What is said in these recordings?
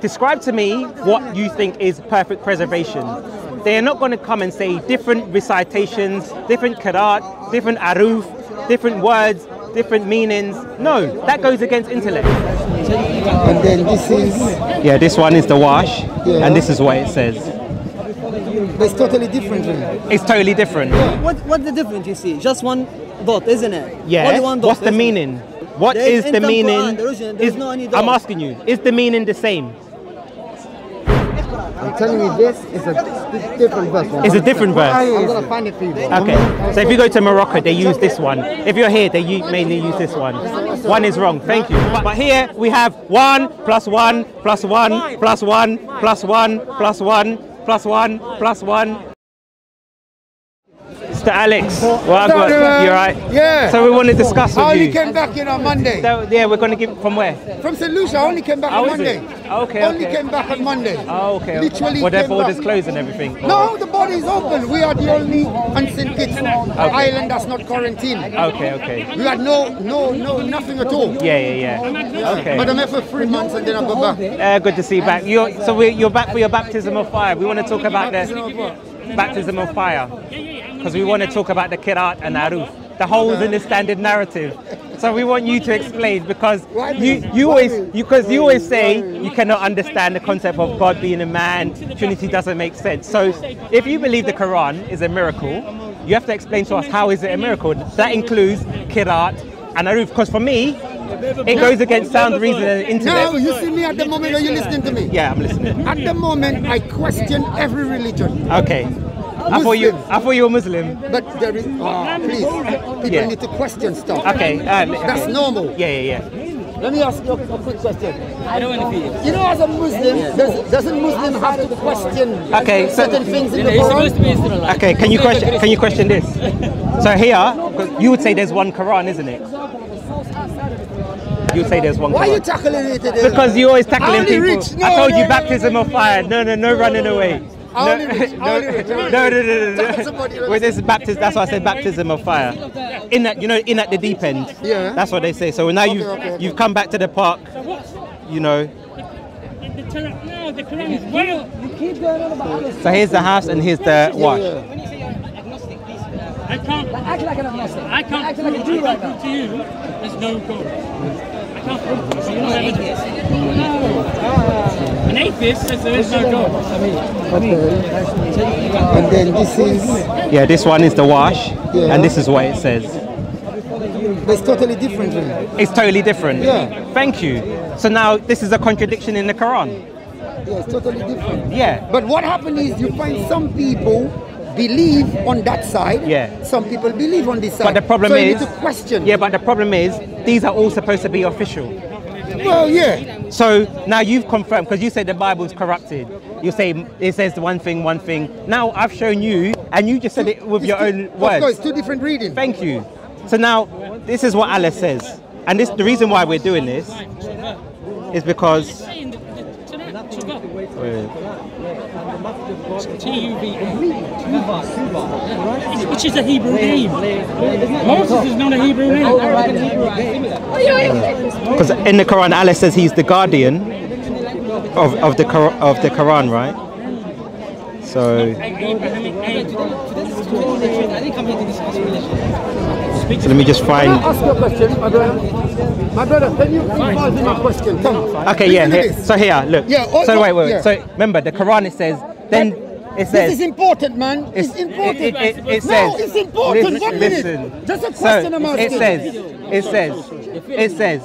describe to me what you think is perfect preservation. They are not going to come and say different recitations, different qiraat, different aruf, different words, different meanings. No, that goes against intellect. And then this is, Yeah, this one is the Warsh, Yeah. and this is what it says. but it's totally different. really. It's totally different. What what's the difference you see? Just one dot, isn't it? Yeah. Only one dot. What's the isn't it? meaning? What There is is the meaning? Quran, the original, there's is- no any I'm asking you, is the meaning the same? I'm telling you, this is a different verse. It's a different verse. I'm gonna find it for you. Okay. So if you go to Morocco, they use this one. If you're here, they mainly use this one. One is wrong. Thank you. But here we have one plus one plus one plus one plus one plus one plus one plus one. Mr. Alex, well, you're right. Yeah. So we want to discuss with I only you. came back in on Monday. So, yeah, we're going to give from where? From St. Lucia, I only came back Oh, on Monday. Okay, Only okay. came back on Monday. Oh, okay. Literally Well, their borders back. closed and everything. No, the border is open. We are the only on St. Kitts island that's not quarantined. Okay, okay. We had no, no, no, nothing at all. Yeah, yeah, yeah. Okay. But I'm here for three months and then I go back. Uh, good to see you back. You're, so we you're back for your baptism of fire. We want to talk about this. baptism of fire because we want to talk about the qiraat and aruf, the holes in the standard narrative. So we want you to explain because you you always me? you because you always say you cannot understand the concept of God being a man. Trinity doesn't make sense. So if you believe the Quran is a miracle, you have to explain to us how is it a miracle. That includes kirat and aruf. Because for me, it goes against sound reason and Now, you see me at the moment, are you listening to me? Yeah, I'm listening. At the moment, I question every religion. Okay. I thought you. I thought you were Muslim. But there is, oh, please, people Yeah. need to question stuff. Okay. Uh, That's normal. Yeah, yeah, yeah. Let me ask you a quick question. I don't want to be. You know, as a Muslim, does, doesn't Muslim have to question Okay, so- certain things in the Quran? Okay. Can you question? Can you question this? So here, you would say there's one Quran, isn't it? You say there's one Why are you tackling it today? Because you're always tackling people. rich. No, I told no, you no, baptism no, of fire. No, no, no running away. No, Only rich, no, only rich, only no, no, rich. no, no, Tackle somebody no. With this baptism, that's why I said baptism of fire. In that, you know, in at the deep end. Yeah. That's what they say. So now you've okay, okay. you've come back to the park. You know. The Quran, no, the Quran is well. So here's the Hafs and here's the Warsh. When you say agnostic pieces, uh, I can't. Act like an agnostic. I can't. Act like a Jew I right can't now. prove to you. There's no God. I can't So you're not evidence. An atheist says there is no God. And then this is, Yeah, this one is the Warsh, Yeah. and this is what it says. but it's totally different. really. It's totally different. Yeah. Thank you. So now this is a contradiction in the Quran. Yeah, it's totally different. Yeah. But what happened is you find some people believe on that side. Yeah. Some people believe on this side. But the problem so is, you need to question. yeah, but the problem is these are all supposed to be official. Well, yeah. So now you've confirmed because you said the Bible's corrupted. You say it says one thing, one thing. Now I've shown you, and you just said it with It's your two- own Of course, words. two different readings. Thank you. So now this is what Alice says, and this the reason why we're doing this is because. Saying that the Tanakh, Tubah, Wait. T-U-B-A, which is a Hebrew name. Moses is not a Hebrew name. Because in the Quran, Allah says He's the guardian of, of the of the Quran, right? So, so let me just Can I find. ask you a question, my brother? My brother, can you answer my question? Come. Okay, yeah. Here, so here, look. Yeah, oh, so oh, wait, wait, wait. yeah. So remember, the Quran it says then it This says is important, man. It's, important. It, it, it, it no, says. it's important. Listen, One minute. listen. Just a question so I'm asking. it says. It says. It says.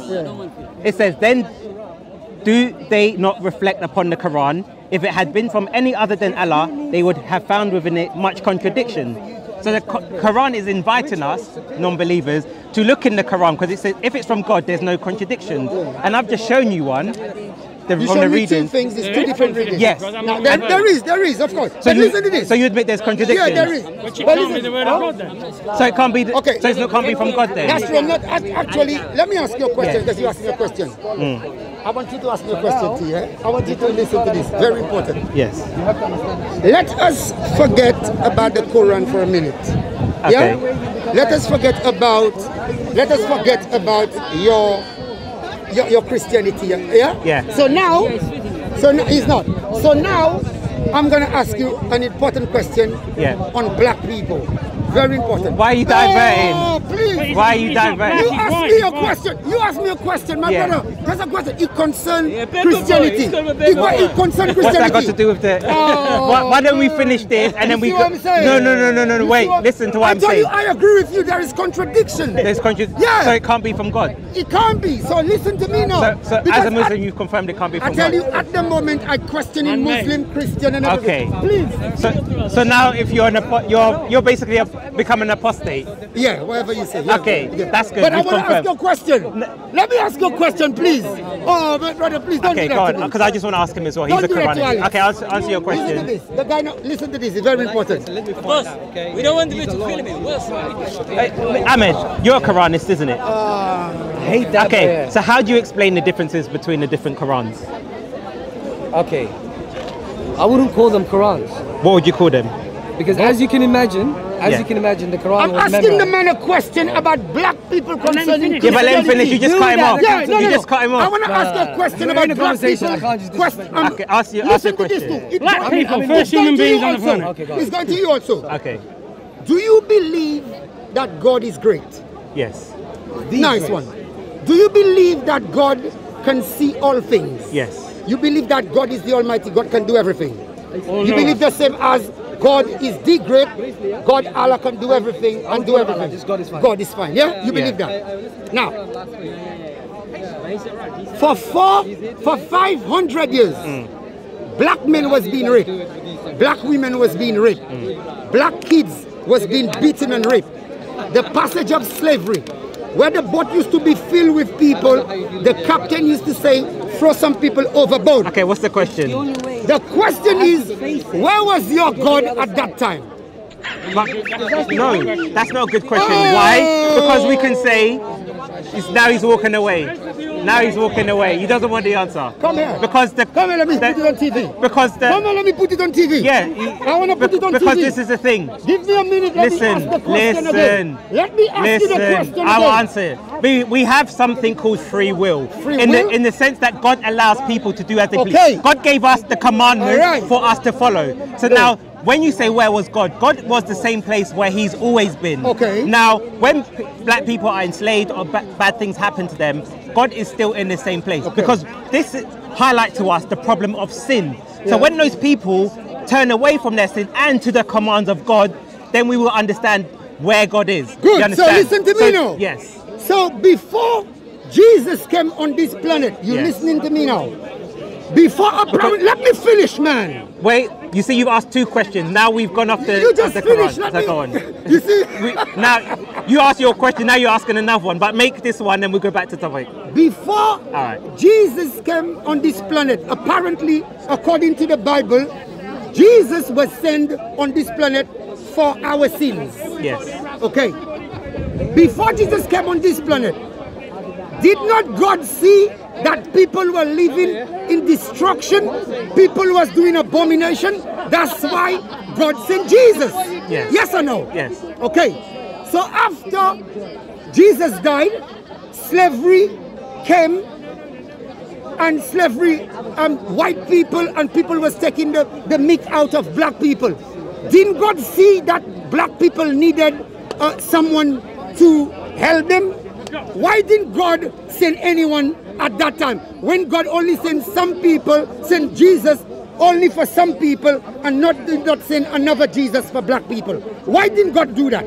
It says. Then, do they not reflect upon the Quran? If it had been from any other than Allah, they would have found within it much contradiction. So the Quran is inviting us, non-believers, to look in the Quran because it says if it's from God, there's no contradiction. And I've just shown you one. The, You from showed the me two things. It's two different readings. Yes. Now, there, there is, there is, of course. So but you, listen to this. so you admit there's contradictions. yeah, there is. But you can't be listen, the word of God then. So it can't be. The, Okay. So it's not can't be from God then. That's true. I'm not actually. Let me ask you a question Yeah. because you asked me a question. Mm. I want you to ask me a question, T. Yeah? I want you to listen to this. Very important. Yes. You have to understand. Let us forget about the Quran for a minute. Yeah. Let us forget about. Let us forget about your your, your Christianity. Yeah. Yeah. So now, So no, he's not. So now I'm going to ask you an important question Yeah. on black people. Very important. Why are you diverting? Oh, please. Why are you He's diverting? You ask me a question. You ask me a question, my Yeah. brother. There's a question. It concerns Yeah, paper boy. Christianity. He's got It, paper wa- boy. it concerns Christianity. What's that got to do with the? Oh, why, why don't we finish this and then You we see go? what I'm saying? No, no, no, no, no, no. Wait, what- listen to what I I'm tell saying. you, I agree with you. There is contradiction. There's conscious. Yeah. So it can't be from God. It can't be. So listen to me now. So, so as a Muslim, you've confirmed it can't be I from tell God. you, at the moment, I question in Muslim, Christian, and everything. Okay. Please. So, so now if you're an apo- you're you're basically a, become an apostate. Yeah, whatever you say. yeah. Okay, Yeah. that's good. But I We've want to ask confirmed. you a question. Let me ask you a question, please. Oh, but brother, please don't Okay, do that on, to me. because I just want to ask him as well. He's Don't a do Quranist. Okay, I'll answer your question. Listen to question. this. The guy, now, listen to this. It's very important. Boss, we don't want them to film it. What's Hey, Ahmed, you're a Quranist, isn't it? Ah. hate that. Okay, so how do you explain the differences between the different Qurans? Okay. I wouldn't call them Qurans What would you call them? Because, as you can imagine, as Yeah. you can imagine, the Quran I'm was asking the man a question about black people concerning finish. Yeah, but let him finish. You just cut him off. Yeah, no, you no, just cut him I want to ask you a question We're about in a black conversation. people. I can't just Quest- um, Okay, ask you- ask listen your to this question. Black I mean, people, I mean, first going human to beings you on the also. planet. Okay, go. It's going to you also. Okay, Do you believe that God is great? yes, nice one. Do you believe that God can see all things? yes, You believe that God is the Almighty, God can do everything. Oh, You no. believe the same as God is the great, God Allah can do everything and do everything. God is fine. God is fine. Yeah? You believe that? Now, for four, for 500 years, mm. black men was being raped, black women was being raped, mm. black kids was being beaten and raped. The passage of slavery, where the boat used to be filled with people, the captain used to say, throw some people overboard. Okay, what's the question? The question is, where was your God at that time? But- no, that's not a good question. Why? Because we can say it's, now he's walking away. Now he's walking away. He doesn't want the answer. Come here. Because the Come here, let me the- put it on TV. Because the Come on, let me put it on TV. yeah, I want to put it on because TV. Because this is the thing. Give me a minute. Let Listen, me ask the question listen, again. Let me ask you the listen. question I'll again. answer. We we have something called free will. Free in will? the in the sense that God allows people to do as they Okay. please. God gave us the commandment right. for us to follow. So now. When you say where was God, God was the same place where He's always been. Okay. Now, when p- black people are enslaved or ba- bad things happen to them, God is still in the same place because this highlights to us the problem of sin. So Yeah. when those people turn away from their sin and to the commands of God, then we will understand where God is. Good. You So listen to me now. Yes. So before Jesus came on this planet, you Yes. listening to me now? Before Abraham, let me finish, man. Wait, you see, you've asked two questions. Now we've gone off the, you just the finished. Quran. Let So me. go on. You see, We, now, you asked your question, now you're asking another one. But make this one, then we'll go back to topic. before right. Jesus came on this planet, apparently, according to the Bible, Jesus was sent on this planet for our sins. Yes. Okay. Before Jesus came on this planet, did not God see that people were living in destruction? People was doing abomination. That's why God sent Jesus. Yes. Yes or no? Yes. Okay. So after Jesus died, slavery came and slavery um, white people and people was taking the, the meat out of black people. Didn't God see that black people needed uh, someone to help them? Why didn't God send anyone at that time? When God only sent some people, sent Jesus only for some people and not did not send another Jesus for black people. Why didn't God do that?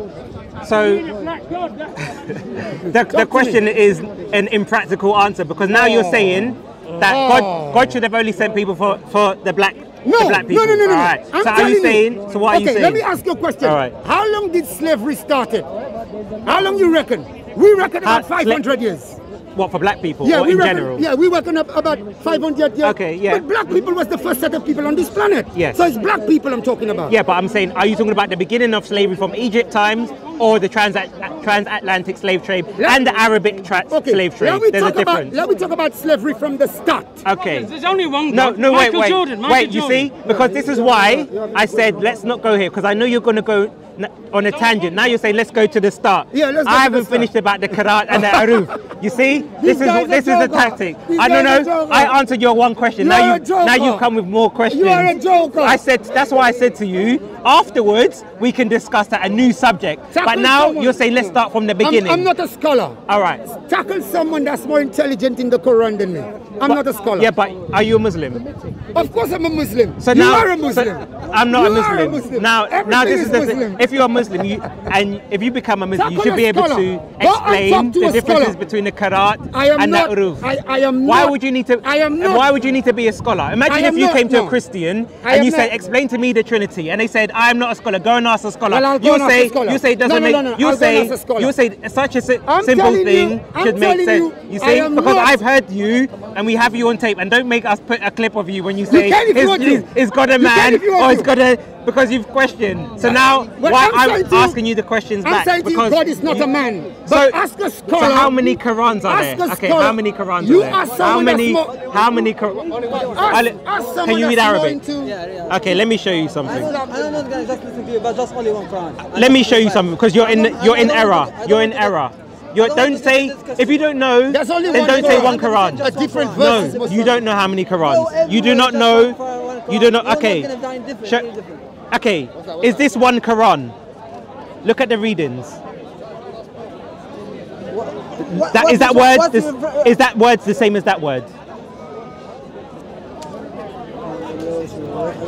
So Black God, black the, the question is an impractical answer because now you're oh. saying that oh. God God should have only sent people for, for the black No, the black people. no, no, no, no. All right. I'm so are you saying? So what are okay, you saying? let me ask you a question. All right. How long did slavery started? How long you reckon? We reckon How- about 500 years. What for black people Yeah, or we in reckon, general? Yeah, we reckon up about 500 years. Okay, yeah. But black people was the first set of people on this planet. Yes. So it's black people I'm talking about. Yeah, but I'm saying, are you talking about the beginning of slavery from Egypt times or the transat- transatlantic slave trade Let- and the Arabic tra- Okay. slave trade? Let me There's a talk about difference. let me talk about slavery from the start. Okay. There's only one No, no, wait, Michael wait, Jordan, Michael wait. You see, because this is why I said let's not go here because I know you're going to go n- on a tangent. Now you're saying let's go to the start. Yeah, let's go I haven't the start. finished about the Quran and the Aruf. You see, this is this is the tactic. These I don't know. I answered your one question. You now you now you come with more questions. You are a joker. I said that's why I said to you afterwards we can discuss that a new subject. but now someone. you're saying let's start from the I'm, beginning. I'm not a scholar. All right. Tackle someone that's more intelligent in the Quran than me. I'm not a scholar. Yeah, but are you a Muslim? Of course I'm a Muslim. So you now, are a so Muslim. I'm not You a are Muslim. a Muslim. Now, now this is, the Muslim. thing. If you're a Muslim, you and if you become a Muslim, you should be able scholar. to explain to the differences scholar. between the Qiraat I am and not. the Uruf. I, I am Why not. would you need to? I am not. Why would you need to be a scholar? Imagine if you not, came to no. a Christian and you said, "Explain to me the Trinity," and they said, "I am not a scholar." Go and ask a scholar. Well, you say, you say it doesn't No, no, make. no, no, You I'll say, and ask a scholar. you say such a si- I'm simple you- thing I'm should make sense. you, You see, because I've heard you and we have you on tape, and don't make us put a clip of you when you say, if you "Is- want to. is- is God a man?" if you or is. God a because you've questioned. So now, But why I'm I'm, saying you- asking you the questions I'm back saying to you, because God is not you- a man. So, But ask a scholar. so how many Qurans are Ask there? a Okay, scholar. how many Qurans You are there? are how many? that's more- How many? Qur- Ask, ask Can you read Arabic? into- Yeah, yeah. Okay, let me show you something. I'm not gonna just listen to you, but just only one Quran. Let me show you something because you're in you're in error. want to- I don't You're in error. You're, don't don't say if you don't know. There's only then one don't say one Quran. A different No, verse. No, you don't know how many No, Qurans. You do not know. one Quran, one You do not. You're Okay. Gonna die different, Sho- very different. Okay. Is this one Quran? Look at the readings. What- That what is that word. This, the- is that words the same as that word?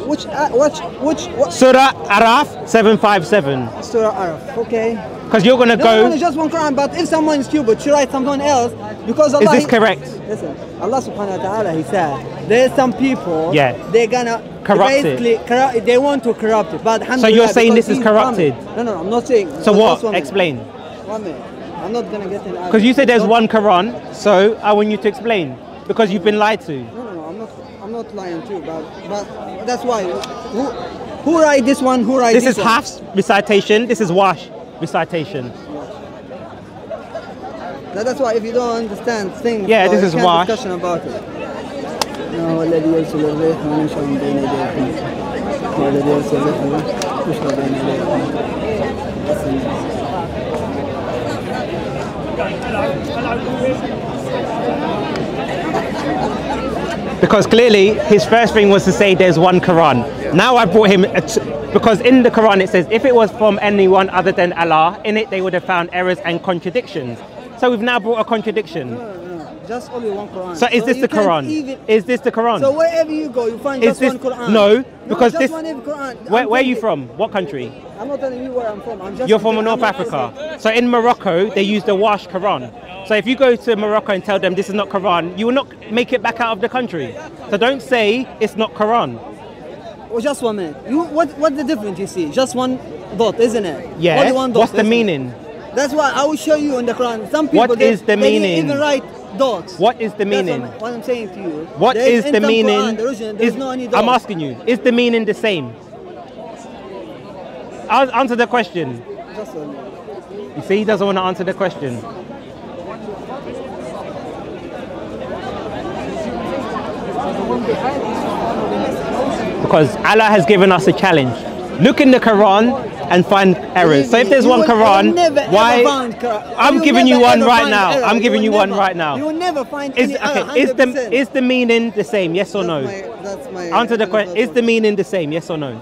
Which, uh, which, which, what? Surah Araf seven five seven. Surah Araf, okay. Because you're gonna go. no, no, just one Quran, but if someone is stupid, should write someone else, because Allah... Is this he- correct? Listen, Allah subhanahu wa ta'ala, he said, there's some people, Yeah. they're gonna Corrupt it. corrupt, they want to corrupt it, but So you're saying this is corrupted? No, no, I'm not saying. So what? one. Explain. One minute. I'm not gonna get in Because you said there's one Quran, so I want you to explain. Because you've been lied to. No, no, no, I'm not, I'm not lying too, but, but that's why. Who, who write this one? Who write This this, is one? Hafs recitation. This is Warsh recitation. That- That's why if you don't understand things, Yeah, or this you is can't wash. discussion about it. هو الذي يرسل الريح ونشر من بين يديه هو الذي يرسل الريح ونشر بين يديه Because clearly his first thing was to say there's one Quran. Now I brought him because in the Quran it says if it was from anyone other than Allah, in it they would have found errors and contradictions. So we've now brought a contradiction. No, no, no, just only one Quran. So is this the Quran? even- Is this the Quran? so wherever you go, you find Is just this- one Quran. no, because just this- where, where are you from? What country? I'm not telling you where I'm from. I'm just. You're from North Africa. So in Morocco, they use the Warsh Quran. So if you go to Morocco and tell them this is not Quran, you will not make it back out of the country. So don't say it's not Quran. Oh, just one minute. You what? What's the difference you see? Just one dot, isn't it? Yeah. Dot. What's the isn't it? meaning? That's why I will show you in the Quran. Some people What they, is the meaning? even write dots. What is the meaning? What, what I'm saying to you. What There is in the meaning? Quran, the original, there's is- no any I'm asking you, is the meaning the same? I'll answer the question. Just one minute. You see, he doesn't want to answer the question. Because Allah has given us a challenge. Look in the Quran and find errors. So if there's one Quran, never, ever why? Quran. I'm giving you one right now. error. I'm giving you one never- right now. You will never find Is any error. okay? Is the 100%. is the meaning the same? Yes or no? That's my, that's my Answer the question. Is the meaning the same? Yes or no?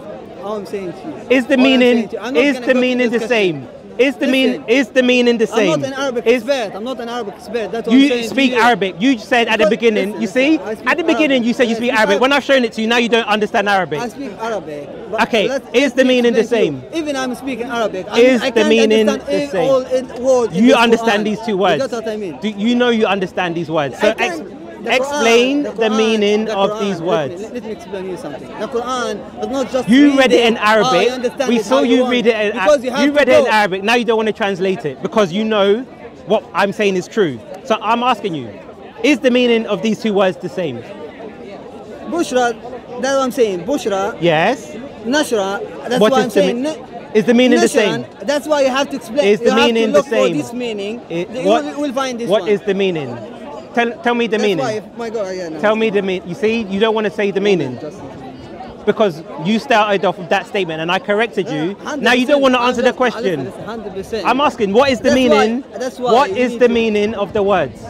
All I'm saying to you. Is the meaning saying to you. I'm not is the meaning the same? Is the mean is the meaning the same? I'm not an Arabic Is- expert. I'm not an Arabic expert. That's what I'm you to speak you. Arabic. You said at the beginning. listen, you see, I at the beginning Arabic. you said you speak speak Arabic. Arabic. When I've shown it to you, now you don't understand Arabic. I speak Arabic. Okay, let's- is the meaning the same? Even I'm speaking Arabic. I'm, Is I the meaning the same? All in words You understand Quran. these two words. That's what I mean. Do you know you understand these words? So I the explain Quran- the, Quran- meaning the of these let me- words. Let, me explain you something. The Quran is not just You read it in oh, Arabic. we saw how you read it in because you, Arabic. You read it in. Arabic. Now you don't want to translate it because you know what I'm saying is true. So I'm asking you, is the meaning of these two words the same? Bushra, that's what I'm saying. Bushra, Yes. Nashra, that's What what I'm saying. is the meaning the same? That's why you have to explain. Is the you meaning the same? this meaning. It- you what- will, will find this What one. is the meaning? Tell, tell me the That's meaning. why, if, my God, yeah, no. Tell me the meaning. You see, you don't want to say the meaning. Because you started off with that statement and I corrected you. Yeah, Now you don't want to answer the question. listen, 100%. I'm asking, what is the That's why- meaning? that's why what is the meaning of the words?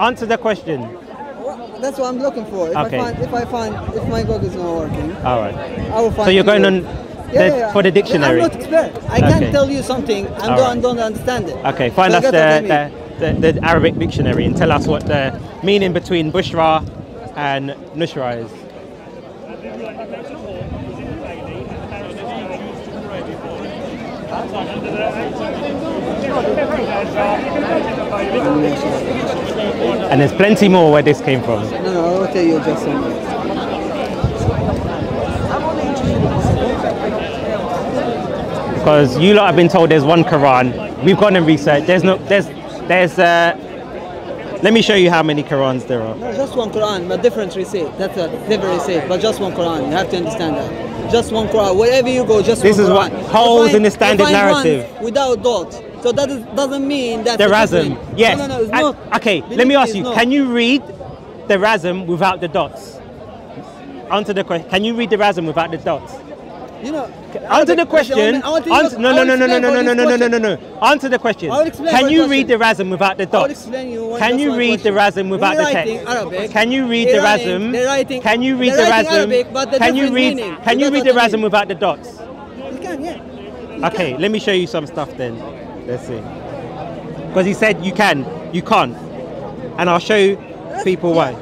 Answer the question. Well, That's what I'm looking for. If Okay. I find, if I find, if my God is not working, All right. I will find. So you're going on the- for the dictionary? I'm not expert. I Okay. can't tell you something and All don't, don't understand it. Okay, find So us the, I the, the, the Arabic dictionary and tell us what the meaning between Bushra and Nushra is. And there's plenty more where this came from. No, no, I'll tell you just something. Because you lot have been told there's one Quran. We've gone and researched. There's no, there's, there's, uh, let me show you how many Qurans there are. No, just one Quran, but different receipt. That's a different receipt, but just one Quran. You have to understand that. Just one Quran. Wherever you go, just This one is Quran. what holes find- in the standard narrative. Without dots. So that is, doesn't mean that The Rasm. Yes. No, no, no, it's I- not. okay, Believe let me ask you, not. can you read the Rasm without the dots? Answer the question. Can you read the Rasm without the dots? You know, Answer the question. Answer, no, no, no, no, no, no, no, no, no, no, no, no. Answer the question. I will explain Can you read the Rasm without the dots? explain you one- Can you read the. Rasm without the text? Can you read the Rasm? Can you read the they're Rasm? Arabic, but the Can you read? Can You read the Rasm without the dots? You can, yeah. Okay, let me show you some stuff then. Let's see. Because he said you can, you can't, and I'll show you people why.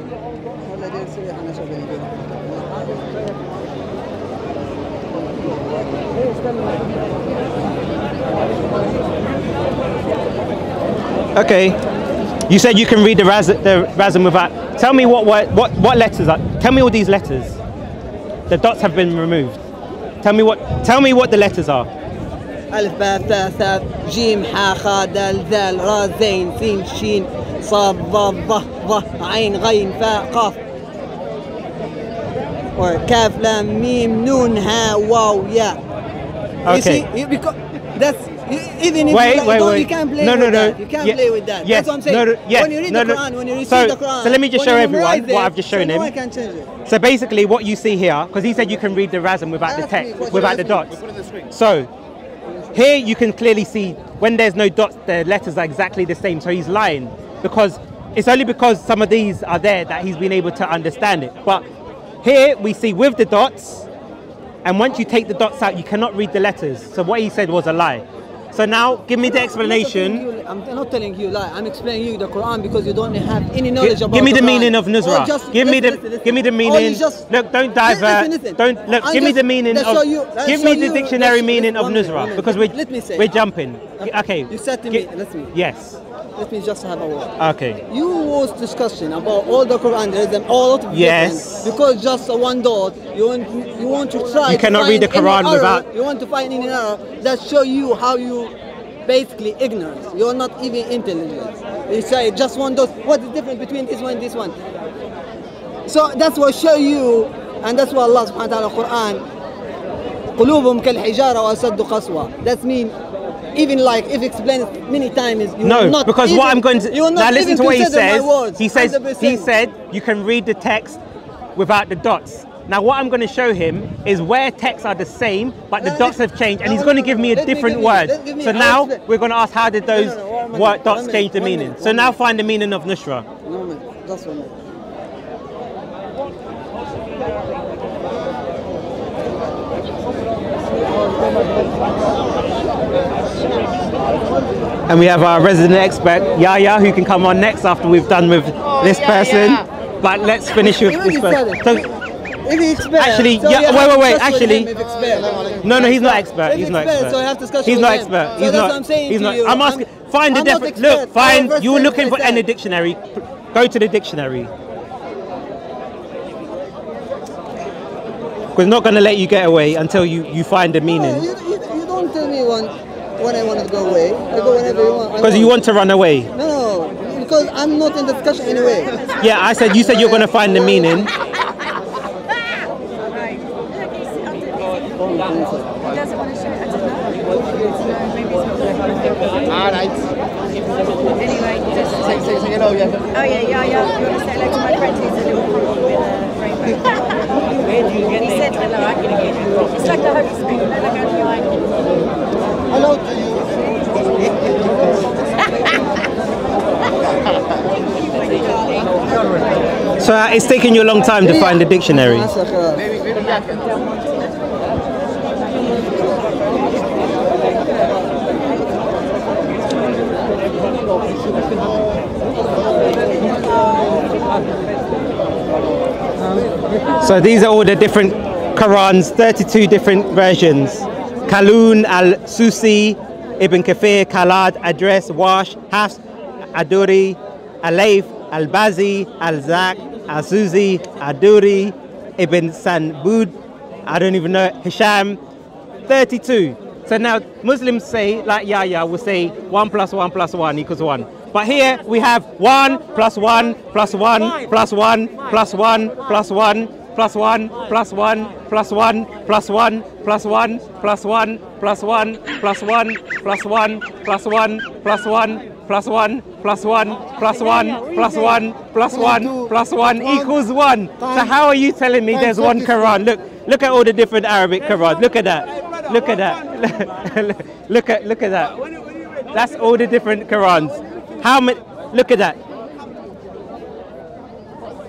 Okay. You said you can read the raz the Razm without. Tell me what what what what letters are. Tell me all these letters. The dots have been removed. Tell me what. Tell me what the letters are. ألف باء ثاء ثاء جيم حاء خاء دال ذال راء زين سين شين صاد ضاد ظه ظه عين غين فاء قاف or كاف لام ميم نون ها واو يا You Okay. see, you, because that's you, even if Wait, you, like, wait, wait. you can't play No, no, with no. that. You can't Yeah. play with that. Yes. That's what I'm saying. No, no, yes. When you read No, the no. Quran, when you receive So- the Quran, so let me just show everyone memorize what I've just shown so him. No can change it. So basically, what you see here, because he said you can read the Rasm without the Ask me, text, without the dots. So here you can clearly see when there's no dots, the letters are exactly the same. So he's lying because it's only because some of these are there that he's been able to understand it. But here we see with the dots, and once you take the dots out, you cannot read the letters. So what he said was a lie. So now give me the I'm not explanation. you- I'm not telling you lie. I'm explaining you the Quran because you don't have any knowledge about give me the Quran. meaning of Nuzra. Just- give me the listen, listen, give me the listen. Meaning. just- look, don't Listen, divert. listen. Don't look. I'm give me the meaning of. you- give me the you- dictionary meaning of Nuzra because we're let me say. we're jumping. Uh, okay. You said to me, let me. Yes Let me just have a word. Okay. You was discussion about all the Quran. There is a lot of Yes. difference. Because just a one dot, you want you want to try. You to cannot read find the any Quran error, without- You want to find any error that show you how you basically ignorant. You're not even intelligent. You say just one dot. What is the difference between this one and this one? So that's what show you, and that's what Allah Subhanahu wa Taala Quran. قلوبهم كالحجارة وأشد قسوة. That means even like if explained many times you will No, not because even, what I'm going to now listen to what he says. words, He says 100%. he said you can read the text without the dots. Now what I'm going to show him is where texts are the same, but the No, dots have changed, and no, he's no, going to give me a let me different word. me- So now we're going to ask how did those no, one minute, what dots minute, change the meaning. minute, so now minute. find the meaning of Nusra. Man, just one minute. And we have our resident expert Yahya who can come on next after we've done with oh, this person. But let's finish with this person. said So, If expert, Actually, so yeah, wait, wait, wait, actually- him if expert. No, no, he's not expert. He's not expert, expert. So I have discussion He's not him. expert. He's not. I'm saying he's to not. I'm asking. find the I'm not difference. Look, find. You were understand looking for what I in the said. dictionary. Go to the dictionary. We're not going to let you get away until you, you find the No, meaning. you, you, you don't tell me when, when I want to go away. I go whenever you want. Because you want to run away. No, no, because I'm not in the discussion anyway. Yeah, I said you said you're going to find the meaning. doesn't want to show it. I don't know. Maybe it's not Alright. Anyway, just Say, say, say hello, yeah. Oh yeah, yeah, yeah. You want to say hello to my friend who's a little pumpkin with a rainbow. He It's like the Holy Spirit. Hello to you. So uh, it's taking you a long time to find the dictionary. So these are all the different Qurans, 32 different versions. Qalun, Al-Susi, Ibn Kathir, Khalad, Address, Warsh, Hafs, Aduri, Alayf, Al-Bazi, Al-Zak, Al Susi, Aduri, Ibn Sanbud, I don't even know, Hisham, 32. So now Muslims say, like Yahya will say, 1 plus 1 plus 1 equals 1. But here we have 1 plus 1 plus 1 plus 1 plus 1 plus 1 plus 1 plus 1 plus 1 plus 1 plus 1 plus 1 plus 1 plus 1 plus 1 plus 1 plus 1 plus 1 plus 1 plus 1 plus 1 plus 1 plus 1 one equals 1. So how are you telling me there's one Quran? Look, look at all the different Arabic Qurans. Look at that. Look at that. Look at look at that. That's all the different Qurans. How many? Look at that.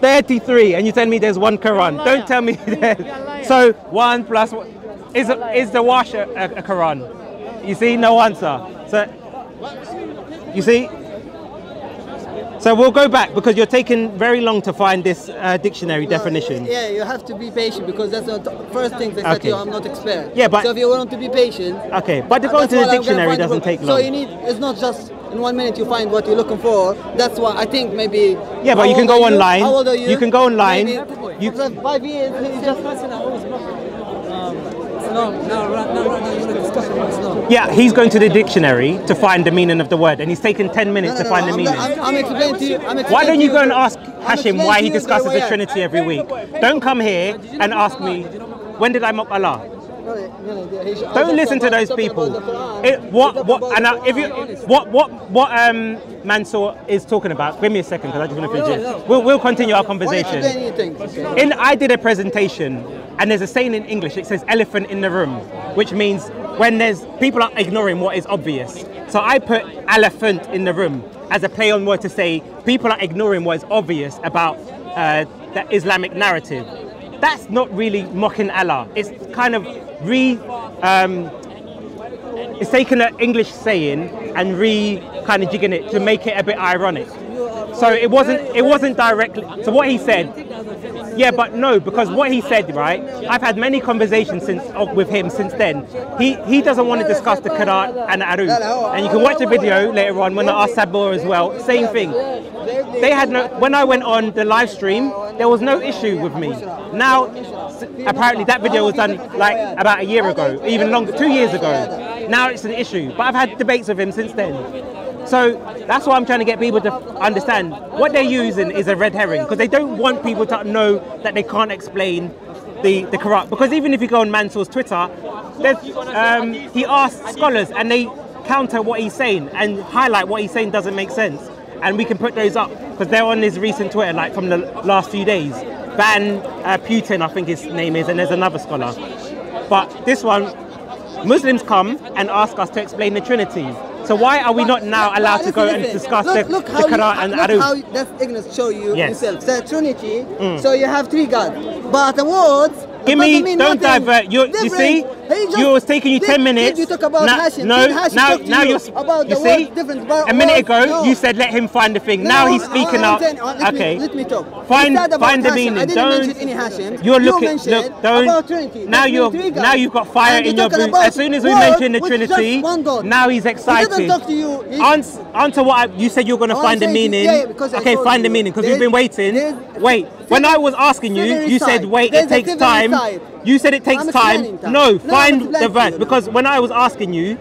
33, and you tell me there's one Quran. Don't tell me there's. So one plus one is is the Warsh a, a, a Quran? You see, no answer. So you see. So we'll go back because you're taking very long to find this uh, dictionary definition. Yeah, you have to be patient because that's the first thing they said Okay. you. I'm not expert. Yeah, but- so if you want to be patient. Okay, but to go that's into the what I'm gonna dictionary doesn't about- take So long. you need. It's not just in one minute you find what you're looking for. That's why I think maybe. Yeah, but you can go online. How old are you? You can go online. Maybe You- five years. Oh, it's just. Um, no, no, no, no. Yeah, he's going to the dictionary to find the meaning of the word, and he's taken 10 minutes to find the meaning. I'm, I'm explaining to you. I'm Why don't you go and ask Hashim why he discusses the. Trinity every week? Don't come here and ask me, when did I mock Allah? Don't listen to those people. It, what what and I, if you what what what um Mansour is talking about? Give me a second because I just want to finish it. We'll we'll continue our conversation. In I did a presentation, and there's a saying in English. It says "elephant in the room," which means when there's people are ignoring what is obvious. So I put "elephant in the room" as a play on word to say people are ignoring what is obvious about uh, the Islamic narrative. That's not really mocking Allah. It's kind of re. Um, it's taking an English saying and re kind of jigging it to make it a bit ironic. So it wasn't it wasn't directly. So what he said, yeah, but no, because what he said, right? I've had many conversations since with him since then. He he doesn't want to discuss the Quran and Aru, and you can watch the video later on when I asked Sabor as well. Same thing. They had no. When I went on the live stream, there was no issue with me. Now, apparently that video was done like about a year ago, even longer, two years ago. Now it's an issue. But I've had debates with him since then. So that's why I'm trying to get people to understand what they're using is a red herring because they don't want people to know that they can't explain the, the Quran. Because even if you go on Mansour's Twitter, um, he asks scholars and they counter what he's saying and highlight what he's saying doesn't make sense. And we can put those up because they're on his recent Twitter, like from the last few days. Van uh, Putten, I think his name is, and there's another scholar. But this one, Muslims come and ask us to explain the Trinity. So why are we not now allowed to go and discuss look, the, look the how you- Quran and look Aruf? how that's ignorance show you Yes. Mm. yourself. The Trinity. So you have three gods, but the words. Give me, don't nothing divert. You, you see, just- you was taking you did- 10 did minutes. you talk about Hashim? No, Hashim now, now you you're about you see, a minute ago No. you said let him find the thing. No, now he's speaking up. saying- uh, let me- okay, let me talk. Find, You find the Hashim. meaning. I didn't don't. mention any Hashim. You're looking. mentioned look, don't. about Trinity. Now you're, now you've got fire And in your boots. As soon as we mention the which is just Trinity, now he's excited. didn't talk to you. He- Ans- answer what I, you said you were going to find the meaning. okay, find the meaning because we've been waiting. Wait, when I was asking you, you said wait, it takes time. You said it takes I'm time. No, No, find the verse because when I was asking you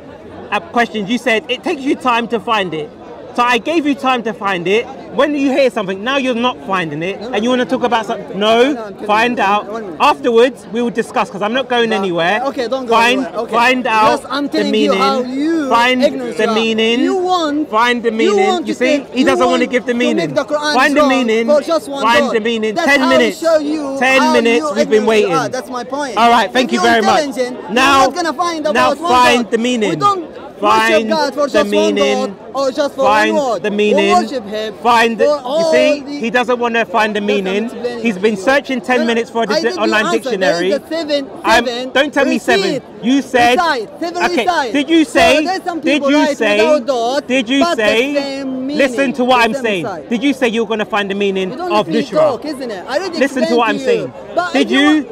uh, questions, you said it takes you time to find it. So I gave you time to find it. When you hear something, now you're not finding it, No, no. and you want to talk about something. No, No, find out. Afterwards, we will discuss because I'm not going anywhere. Okay, don't go find, anywhere. Okay. Find out Just I'm the meaning. you how you find the you meaning. You want- Find the you meaning. want You, see, take- he doesn't want to give the meaning. the find the meaning. for just one find God. the meaning. That's Ten minutes. show you Ten minutes. you We've been waiting. That's my point. All right, thank If you very much. Now- you're not gonna find now find the meaning. We don't Find worship God for the meaning. or just for Find one word. the meaning. Him Find the, you see, the- he doesn't want to find the meaning. He's been searching 10 No, minutes for I the did online answer. dictionary. A seven, seven don't tell me seven. You said Recite, okay. recite. Did you say? some did you say? dot, did you say? listen to what I'm saying. Did you say you're going to find the meaning of Nushra? talk, isn't it? I already Listen to what I'm saying. Did you you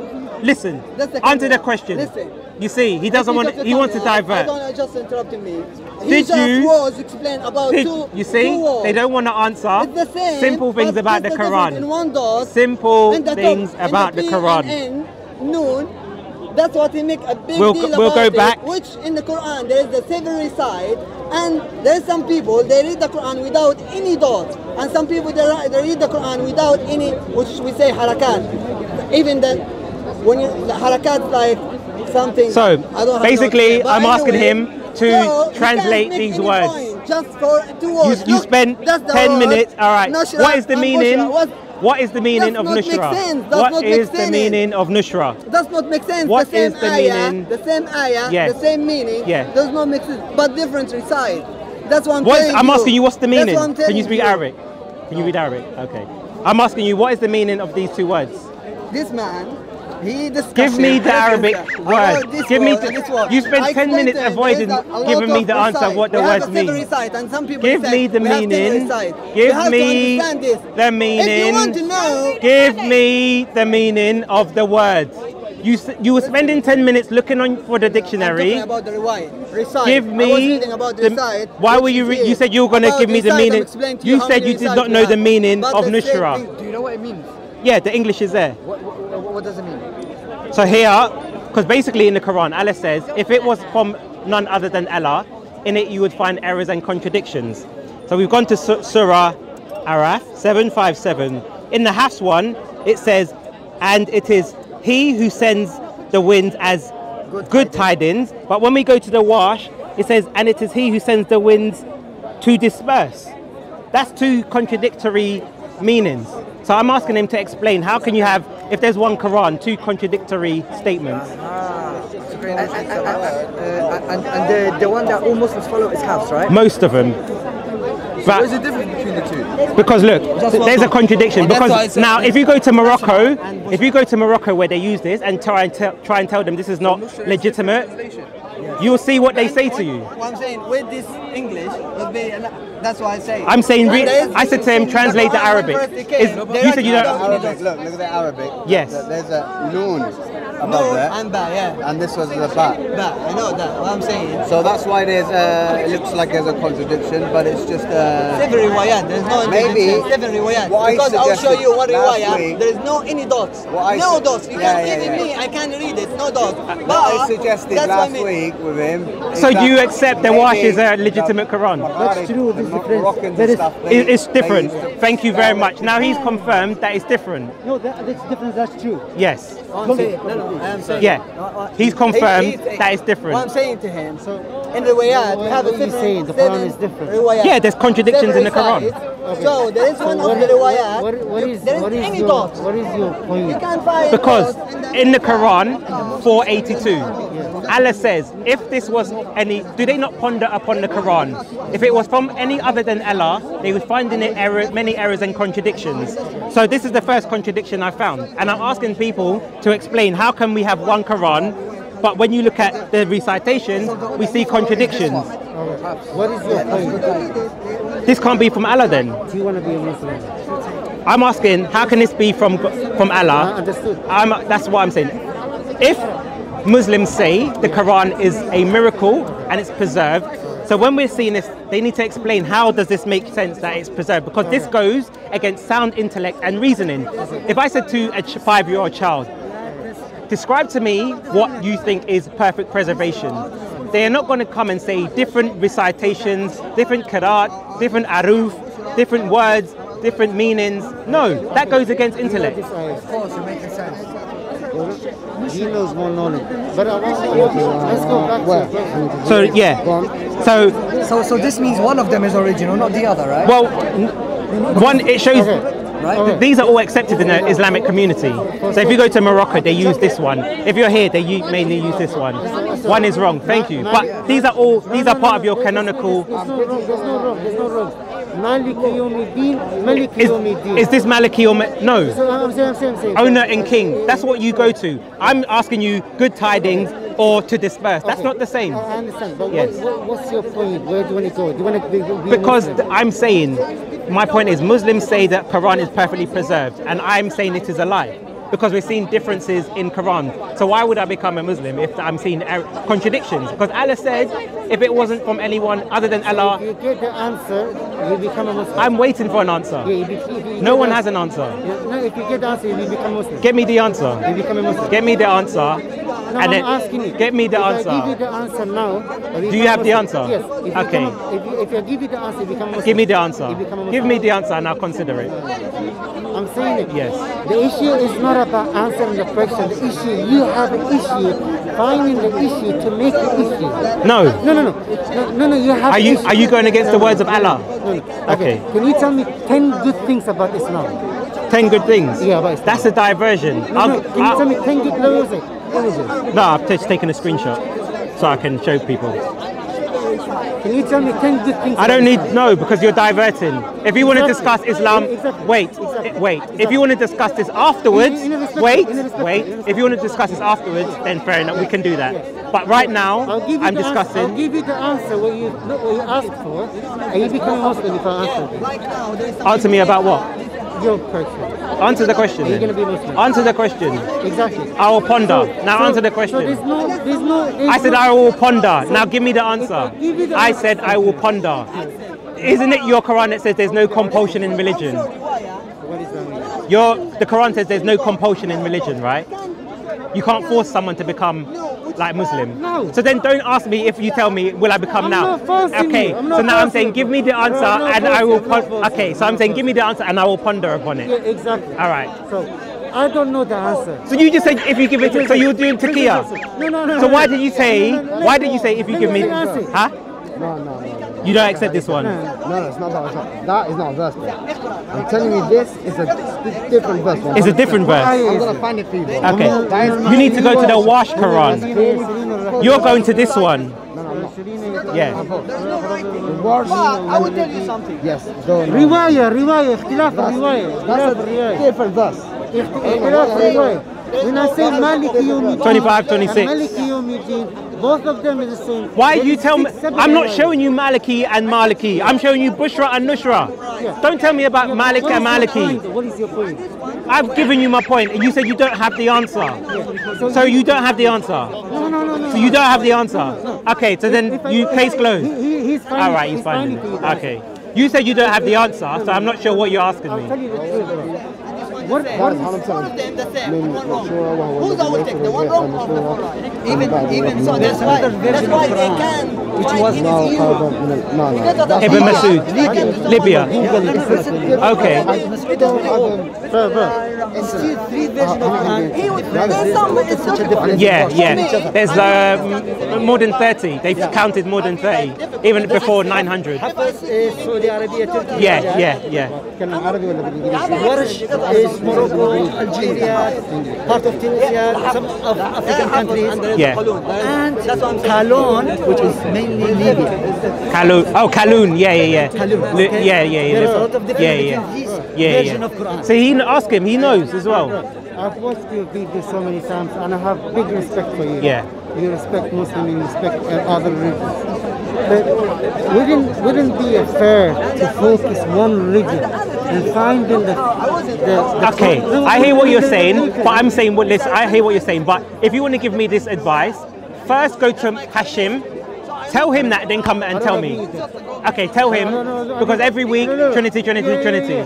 listen? Answer the question. Listen. You see, he doesn't want. just He wants to divert. don't know, just interrupting me. He Did just you- was explain about Did- two. you see, two they don't want to answer It's the same. simple things about the the difference In Quran. one dot. Simple the things top, about the P Quran. N, noon. That's what he make a big We'll- deal we'll about go it, back. Which in the Quran there is the several side, and there's some people they read the Quran without any dot, and some people they, they read the Quran without any, which we say harakat. Even then, when you the harakat like something. So, I don't basically, I'm asking anyway, him to translate these words. point Just for two words. You, you spent 10 word. minutes. All right. Nashra what is the meaning? What- is the meaning Does of Nushra? What not is the meaning of Nushra? does not make sense. What the same is the ayah, meaning? the same ayah, Yes. the same meaning, Yeah. does not make sense, but different recite. That's what I'm What is, I'm you. asking you, what's the meaning? Can you speak Arabic? Can you read Arabic? Okay. I'm asking you, what is the meaning of these two words? This man, he discussed Give me the Arabic word. Give me the- and this word. you spent 10 minutes avoiding there's a lot giving me the answer of what the we words have a seven mean. Recite, and some people Give me the we have ten meaning. recite. Give me to understand this. the If meaning. you want to know, Give me the meaning of the words. You you were spending 10 minutes looking on for the I'm dictionary. about the. Recite. Give I was me reading about the, recite, why were you re- you said you were going to give me the meaning explaining to you how said you did not know the meaning of the Nushra Do you know what it means? Yeah the English is there What, what, what does it mean? So here, because basically in the Quran, Allah says, if it was from none other than Allah, in it you would find errors and contradictions. So we've gone to Su- Surah Araf 757. In the Hafs one, it says, and it is He who sends the winds as good, tidings. But when we go to the Warsh, it says, and it is He who sends the winds to disperse. That's two contradictory meanings. So I'm asking him to explain how can you have, if there's one Quran, two contradictory statements. And, and, and, and, and the, the one that all Muslims follow is Hafs, right? Most of them. What is the difference between the two? because look, th- there's a contradiction. That's why I Because now, if you go to Morocco, if you go to Morocco where they use this and try and tell, try and tell them this is not legitimate, you'll see what they say to you. What I'm saying with this English be, that's why I say. I'm saying, re- And there is- I said to him, translate the Arabic. Is- came, you said you don't- Arabic, look, look at the Arabic. Yes. There's a noon above No, there, and ba, yeah. and this was the ba. Ba, I know that. What I'm saying. So that's why there's a, it looks like there's a contradiction, but it's just uh, Seven riwayat. There's no Maybe inconsistency. seven riwayat. Because I'll show you what last riwayat. week- There is no any dots. What I no su- dots. You Yeah, can't yeah, even yeah. me. I can't read it. No dots. But what I suggested that's what I last mean. week with him. So you accept the Warsh is a the legitimate Quran? That's true, the it's different. Moroccans There and is- stuff. It- It's different. Thank you very much. Now he's confirmed that it's different. No, that, that's different. That's true. Yes. What no, no, I am saying. Yeah. What- what- He's confirmed he- he's- that it's different. What I'm saying to him, so in the riwayat, we have a what are different. saying? The Quran is different. riwayat. Yeah, there's contradictions in the Quran. recites. So there is one of the riwayat. What, what is, there is what is any your, dots. what is your You point? can't find Because in the- in the Quran 482, Allah says, if this was any, do they not ponder upon the Quran? If it was from any other than Allah, they would find in it error, many errors and contradictions. So this is the first contradiction I found. And I'm asking people to explain how can we have one Quran, but when you look at the recitation, we see contradictions. What is your point? This can't be from Allah then. Do you want to be a Muslim? I'm asking, how can this be from from I Allah? understood. I'm, that's what I'm saying. If Muslims say the Quran is a miracle and it's preserved, so when we're seeing this, they need to explain how does this make sense that it's preserved because this goes against sound intellect and reasoning. If I said to a five-year-old child, describe to me what you think is perfect preservation. They are not going to come and say different recitations, different qiraat, different aruf, different words. different meanings. No, that goes against intellect. Of course, you're making sense. He knows more knowledge. But I let's go back to So yeah, so So, so this means one of them is original, not the other, right? well, one it shows. Right. Oh. These are all accepted in the Islamic community. So if you go to Morocco, they use this one. If you're here, they mainly use this one. One is wrong. Thank you. But these are all these are part of your canonical. There's no wrong, there's no wrong, there's no wrong. Malik Yawmiddin, Malik Is, Yawmiddin. is this Maliki or no? I'm saying, I'm saying, I'm saying. Owner and king. That's what you go to. I'm asking you good tidings or to disperse. That's Okay. not the same. I understand, but Yes. what, what, what's your point? Where do you want to go? Do you want to be, be Because? I'm saying, my point is, Muslims say that Quran is perfectly preserved, and I'm saying it is a lie. Because we're seeing differences in Quran. So why would I become a Muslim if I'm seeing er- contradictions? Because Allah said, if it wasn't from anyone other than If Allah, you get the answer, you become a Muslim. I'm waiting for an answer. Yeah, if if No one has an answer. Yeah, No, if you get the answer, you become Muslim. Get me the answer. You become a Muslim. Get me the answer. No, and I'm then asking you. get me the if I answer. give you the answer now. Do you have the answer? Yes. If you Okay. come- if, you, if I give you the answer, you become Muslim. Give me the answer. You become a Muslim. Give me the answer and I'll consider it. I'm saying it. Yes. The issue is not about answering the question. The issue, you have an issue finding the issue to make the issue. No. No, no, no. No, no, no you have Are you issue. are you going against the No, words of Allah? No, no. Okay. Can you tell me 10 good things about Islam? Ten good things. Yeah, about Islam. That's a diversion. No, no. Can you tell me 10 good it? What is it? No, I've just taken a screenshot so I can show people. Can you tell me 10 good things I don't need no because you're diverting. If you want to discuss Islam, Exactly. wait, Exactly. wait. If you want to discuss this afterwards, In- in respect- wait, wait. If you want to discuss this afterwards, then fair enough, we can do that. But right now, I'll give you I'm the Answer, I'll discussing. give you the answer what you, not what you asked for, and you become a Muslim if I answer it. Answer me about what? Your question. Answer the question. Are you going to be Muslim? Answer the question. Exactly. I will ponder. Now So- answer the question. So there's no, there's no. There's I said no, I will ponder. Now give me the answer. give you the I said I will ponder. Isn't it your Quran that says there's no compulsion in religion? What is that? Your the Quran says there's no compulsion in religion, right? You can't force someone to become like Muslim. No. So then don't ask me if you tell me will I become I'm now. okay. I'm so now I'm saying give me the answer I'm and I will. I'm Okay, so I'm saying give me the answer and I will ponder upon Yeah, it. exactly. All right. So I don't know the answer. So you just said if you give it to, so you're doing taqiyya. No, no, no. So why did you say No, no, no, why did you say if you give me huh? No, no, no. You don't accept this one? No, no, it's not that. It's. That is not a verse, bro. I'm telling you, this is a different verse. It's a different verse. I'm going to find it for you. Bro. Okay. You need to go to the Warsh Quran. You're going to this one. Yeah. No But I will tell you something. Yes. رواية رواية اختلاف رواية That's رواية كيف الباس؟ اختلاف رواية. When I say مالك يوم الدين 25 26 Shalom, Eugene. Both of them is the same. Why are you tell me? I'm not showing you Maliki and Maliki. I'm showing you Bushra and Nushra. Yeah. Don't tell me about yeah, Malik and Maliki. What is your point? I've given you my and You said you don't have the answer. Yeah. So, so, you don't have the answer. No, no, no, no. So you don't have the answer. No, no. Okay, so if, then if you I, case closed. He, he's fine. All right, he's, he's fine. Okay. You said you don't have the answer, so I'm not sure what you're asking me what, same. What is of them the same. One wrong. Who's? The one wrong or the one right? Even even so that's why that's why they can. Which was Ibn Masud, Libya. Okay. It's still three versions of uh-huh. Quran. There's some, it's. Yeah, yeah. There's uh, more than 30. They've yeah. counted more than 30, even before 900. Saudi Arabia, Turkey. Yeah, yeah, yeah. Warsh is Morocco, Algeria, part of Tunisia, some of African countries. Yeah. And Qalun, which is mainly Libya. Qalun. Oh, Qalun. Yeah, yeah, yeah. Okay. Yeah, yeah, yeah. A lot of yeah, yeah. Yeah, version yeah. of Quran. So he ask him. He knows as well. I've watched your video so many times and I have big respect for you. Yeah. You respect Muslim, you respect uh, other religions. But wouldn't, wouldn't be fair to focus one religion and finding the, the, the Okay, I hear what you're saying, but I'm saying what this. I hear what you're saying, but if you want to give me this advice, first go to Hashim, tell him that, then come and tell me. Okay, tell him because every week. Trinity, Trinity, Trinity.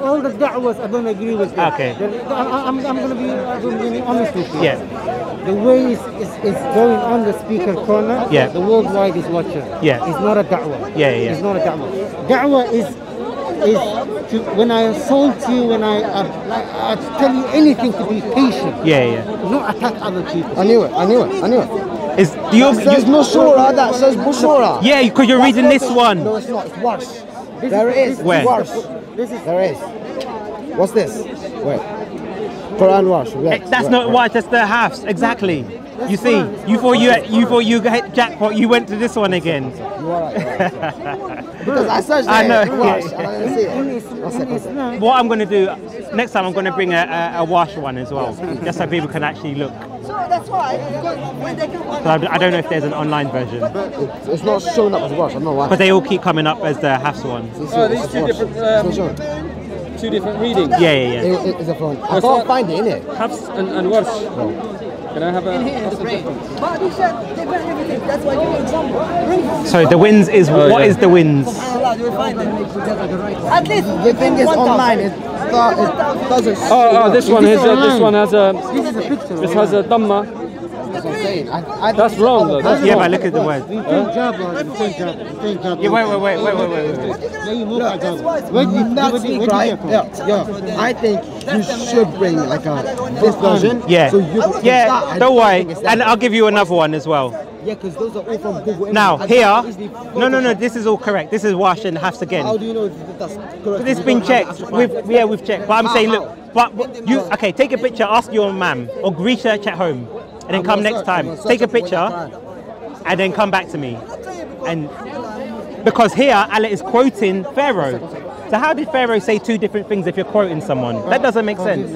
All the da'was, I don't agree with that. Okay. I'm, I'm going to be I'm honest with you. Yeah. The way it's, it's, it's going on the speaker corner, Yeah. the worldwide is watching. Yeah. It's not a da'wah. Yeah, yeah. It's not a da'wah. Da'wah is is to, when I insult you, when I, uh, I, I tell you anything to be patient. Yeah, yeah. Not attack other people. I knew it. I knew it. I knew it. Is do you, That says you Nushura. That says Bushura. Yeah, because you're reading this one. No, it's not. It's worse. There is. Where? It's worse. This is There is. What's this? Wait. Quran Warsh. Eh, That's Wait, not wait. why. That's the Hafs. Exactly. You see, you thought you had, you thought you hit jackpot. You went to this one again. You are right. you are right. Because I searched I it, know, Warsh, and I didn't see it. One second, one second. What I'm going to do next time, I'm going to bring a, a, a Warsh one as well, just so people can actually look. So that's why, because when they can watch So I, I don't know if there's an online version, It's, it's not showing up as Warsh. I don't know why. but they all keep coming up as the Hafs ones. Oh, it's these two different, um. Two different readings. Yeah, yeah, yeah. It, it, it's a phone. I can't find it in it. Hafs and, and Warsh. Can I have a... what's the difference? But he said they ban everything. That's why I give you example. Bring So the wins is Oh, what yeah. is the wins? SubhanAllah, you'll find them. At least The thing is online. It, start, it doesn't. Oh, oh, this one has is a, uh, this one has a this is a picture. this has a dhamma. That's what I'm saying. I, I That's wrong, though. That's people- Yeah, but look at the words. You think job, Lord. You think job. You think job. Yeah, wait, wait, wait, wait, wait, wait, wait. Yeah, you move like job. Where do you, That's you, it, where do you right? get? Yeah, yeah. I think you should bring like a this version. Yeah, So you can yeah. start and Don't worry, think it's that. and I'll give you another one as well. Yeah, because those are all from Google. Now Images. I here, no, no, no. This is all correct. This is Warsh and Hafs How do you know if that's correct? It's You been checked. We've, yeah, we've checked. But I'm saying, look, but but you okay? Take a picture, ask your mum, or research at home, and then come next time. Take a search for what picture, and then come back to me. And because here Allah is quoting Pharaoh. So how did Pharaoh say two different things if you're quoting someone? That doesn't make sense.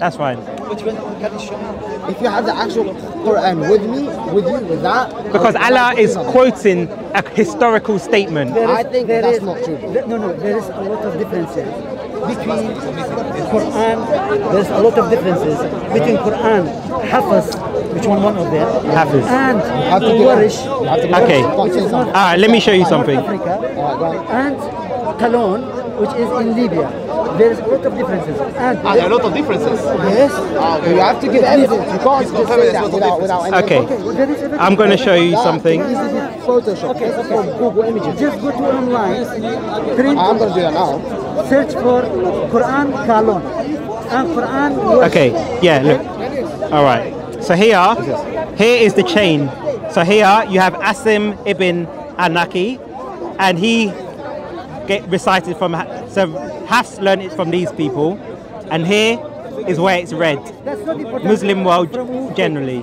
That's fine. If you have the actual Quran with me, with you, with that, Because Allah is quoting a historical statement. I think There that's is- not true. th- No, no, there is a lot of differences between Quran. There's a lot of differences between Quran, Hafiz, which one one of them, Hafiz. and have to get- Warish, You have to get- Okay. Can't say. All right, let me show you something. Africa, Alright, go on. and Qalun, which is in Libya. There is a lot of differences. And Ah, there are a lot of differences. yes, You have to give evidence. You can't just say that without, without any Okay. there is evidence. I'm going to show you something. That can Photoshop. Okay, This is okay. from Google Images. Just go to online, print, I'm gonna do that now. search for Quran Qalun and Quran. Warish. Okay, yeah, look. All right. So here, here is the chain. So here you have Asim ibn Anaki, and he get recited from. So Hafs learned it from these people, and here is where it's read. That's not important. Muslim world generally.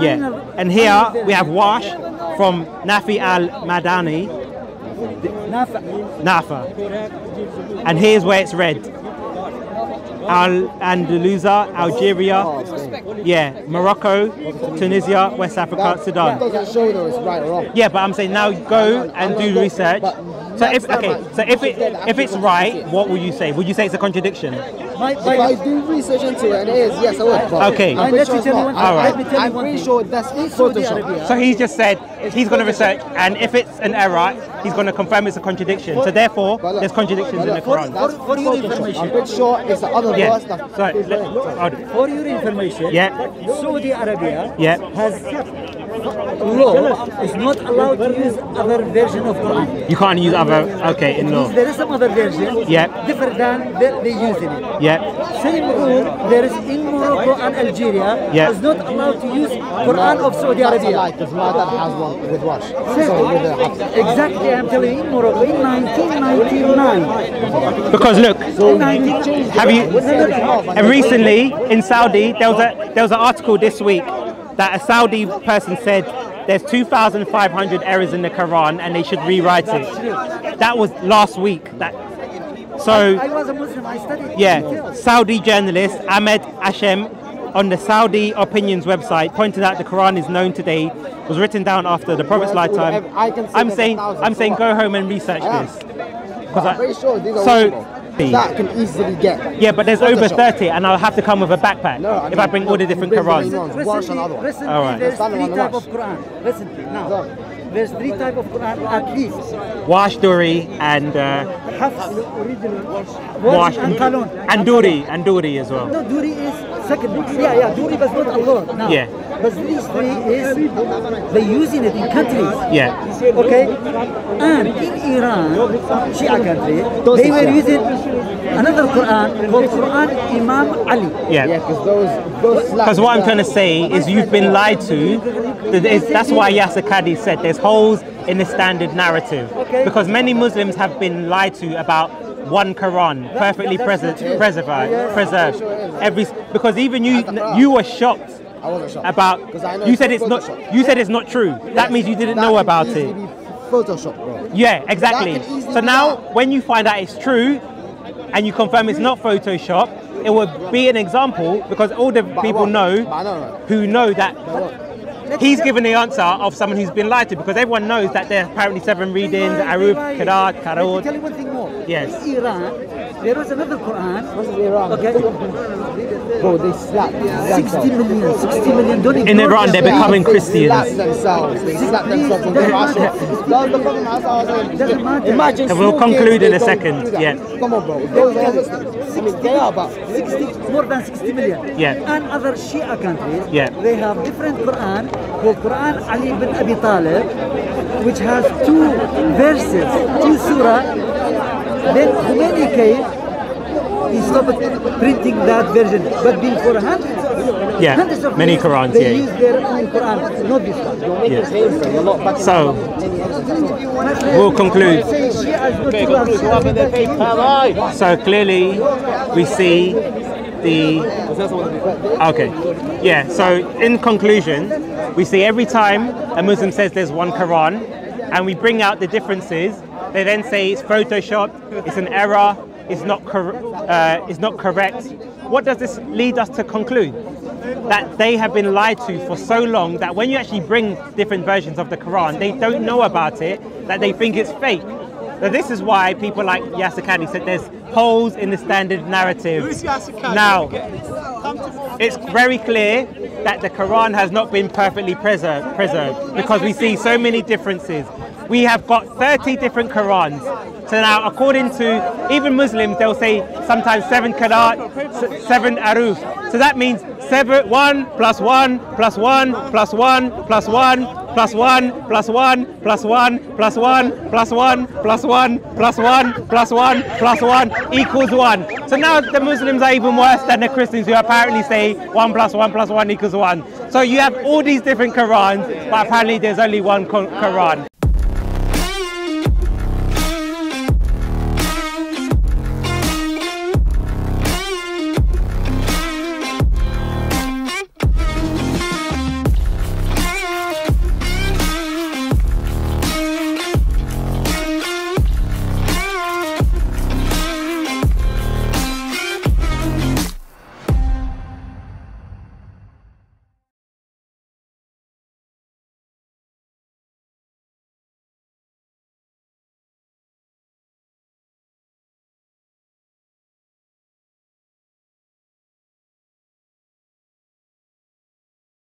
Yeah, and here we have Warsh from Nafi al Madani, Nafi. Nafa, and here's where it's read. Al Andalusia, Algeria, yeah, Morocco, Tunisia, West Africa, That Sudan. doesn't show though it's right or wrong. Yeah, but I'm saying now go and do research. So if okay, so if it if it's right, what will you say? Would you say it's a contradiction? My, If I do research into it and it is, yes, I would. Okay. I'm pretty sure it's tell not. one. All right. Let me I'm pretty sure that's In Saudi Photoshop. Arabia, So he's just said he's going to research, and if it's an error, he's going to confirm it's a contradiction. So therefore, there's contradictions in the but look, Quran. For- for your Photoshop. information. I'm pretty sure it's the other Yeah. verse that Sorry. let- right. For your information, Yeah. Saudi Arabia Yeah. has law is not allowed to use other version of Quran. You can't use other. Okay, in law. There is some other version Yeah. different than they, they use in it. Yeah. Same rule there is in Morocco and Algeria Yeah. is not allowed to use Quran of Saudi That's a lie, Arabia. because my dad has one with Warsh. So with the Hafs. Exactly, I'm telling you, in Morocco in 1999. Because look, have you? And recently in Saudi, there was a there was an article this week that a Saudi person said there's 2,500 errors in the Quran and they should rewrite it. That was last week. That so. I was a Muslim, I studied Yeah. Saudi journalist Ahmed Hashem on the Saudi Opinions website pointed out the Quran is known today was written down after the Prophet's lifetime. I I'm saying. I'm saying go home and research this. I'm pretty sure so original. That can easily get. yeah, but there's over Photoshop. 30 and I'll have to come with a backpack No, I if I mean, bring all the different you Qurans. main ones. Warsh and other Recently, one. recently All right. there's three on the type of Quran. Recently, now. There's three type of Quran at least. Warsh Duri and uh, Hafs, Warsh. and Qalun. And Duri, and Duri as well. No, Duri is second. Yeah, yeah, Duri was not a lot. No. Yeah. But these three is they using it in countries. Yeah. Okay. And in Iran, Shia country, they were using another Quran called Quran Imam Ali. Yeah. because those, those Because what I'm trying to say is you've been lied to. That is- That's why Yasir Qadhi said there's holes in the standard narrative. Okay. Because many Muslims have been lied to about one Quran, perfectly preserved, preserved, preserved. Every because even you you were shocked I wasn't shocked. about. Because I know You said it's not. You said it's not true. That means you didn't That know about it. Photoshop, bro. Yeah, exactly. That So now, that. when you find out it's true, and you confirm it's not Photoshop, it will be an example because all the people what? know know, who know that he's given the answer of someone who's been lied to because everyone knows that there are apparently seven readings, Ahruf, Qiraat, Let tell you one thing more. Yes. Iran, there was another Quran. What's Iran? Okay. Bro, they slap 60 million, 60 million. Don't In Iran, they're becoming They Christians. slap themselves. They slap themselves on the Russia. That's the problem. That's I was Doesn't Imagine. And we'll conclude in a second, yeah. Come on, bro. Those are Muslims. I mean, they are, but 60, more than 60 million. Yeah. And other Shia countries, Yeah. they have different Quran called Quran Ali bin Abi Talib, which has two verses, two surah. Then Khomeini came, he stopped printing that version. But before hundreds Yeah, hundreds of many years, Qurans, they yeah. use their own Quran, not this one. Yeah. So we'll conclude. Say Shia is not to have Shia. So clearly, we see the. Okay. Yeah. So in conclusion, we see every time a Muslim says there's one Quran, and we bring out the differences. They then say it's photoshopped, it's an error, it's not cor- uh, it's not correct. What does this lead us to conclude? That they have been lied to for so long that when you actually bring different versions of the Quran, they don't know about it, that they think it's fake. So this is why people like Yasir said there's holes in the standard narrative. Now, it's very clear that the Quran has not been perfectly preserved, preserved because we see so many differences. We have got 30 different Qurans. So now, according to even Muslims, they'll say sometimes seven qiraat, seven ahruf. So that means seven, one plus one plus one plus one plus one plus one plus one plus one plus one plus one plus one plus one plus one plus one equals one. So now the Muslims are even worse than the Christians who apparently say one plus one plus one equals one. So you have all these different Qurans, but apparently there's only one Qu- Quran.